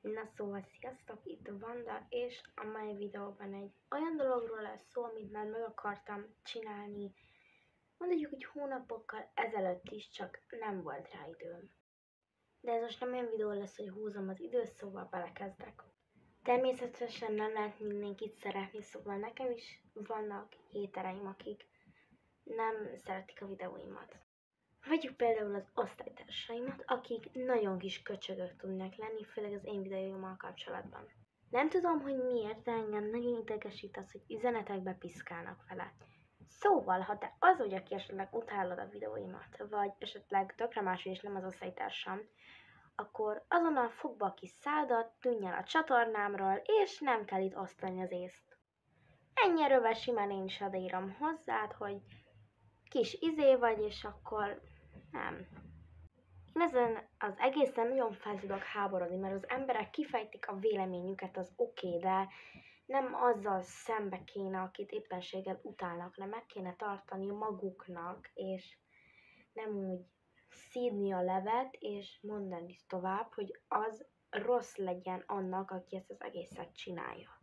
Na szóval sziasztok, itt Vanda, és a mai videóban egy olyan dologról lesz szó, amit már meg akartam csinálni, mondjuk, hogy hónapokkal ezelőtt is, csak nem volt rá időm. De ez most nem olyan videó lesz, hogy húzom az időt, szóval belekezdek. Természetesen nem lehet mindenkit szeretni, szóval nekem is vannak hétereim, akik nem szeretik a videóimat. Vegyük például az osztálytársaimat, akik nagyon kis köcsögök tudnak lenni, főleg az én videóimmal kapcsolatban. Nem tudom, hogy miért, de engem nagyon idegesít az, hogy üzenetekbe piszkálnak vele. Szóval, ha te az vagy, aki esetleg utálod a videóimat, vagy esetleg tökre más, és nem az osztálytársam, akkor azonnal fogba a kis szádat, tűnj el a csatornámról, és nem kell itt osztani az észt. Ennyi erővel simán én is odaírom hozzád, hogy kis izé vagy, és akkor nem. Én ezen az egészen nagyon fel tudok háborodni, mert az emberek kifejtik a véleményüket, az oké, okay, de nem azzal szembe kéne, akit éppenséggel utálnak, nem meg kéne tartani maguknak, és nem úgy szídni a levet, és mondani tovább, hogy az rossz legyen annak, aki ezt az egészet csinálja.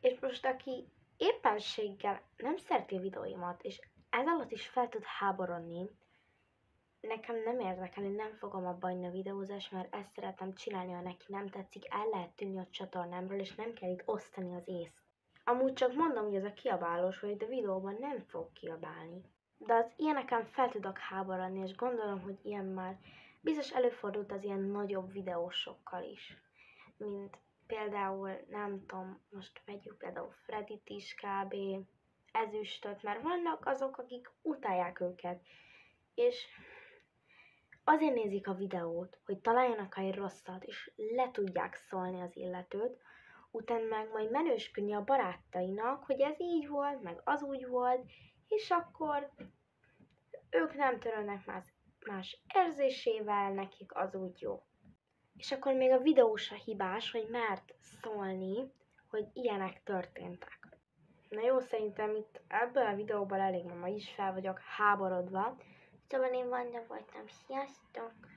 És most aki éppenséggel nem szereti videóimat, és ez alatt is fel tud háborodni, nekem nem érdekel, én nem fogom abba a videózást, mert ezt szeretem csinálni, ha neki nem tetszik, el lehet tűnni a csatornámról, és nem kell itt osztani az észt. Amúgy csak mondom, hogy ez a kiabálós, hogy a videóban nem fog kiabálni. De az ilyeneken fel tudok háborodni, és gondolom, hogy ilyen már biztos előfordult az ilyen nagyobb videósokkal is. Mint például, nem tudom, most vegyük például Fredit is kb. ezüstöt, mert vannak azok, akik utálják őket. És azért nézik a videót, hogy találjanak egy rosszat, és le tudják szólni az illetőt, utána meg majd menősködni a barátainak, hogy ez így volt, meg az úgy volt, és akkor ők nem törölnek más, más érzésével, nekik az úgy jó. És akkor még a videós a hibás, hogy mert szólni, hogy ilyenek történtek. Na jó, szerintem itt ebből a videóból elég, ma is fel vagyok háborodva, Szóval én Vanda voltam. Sziasztok!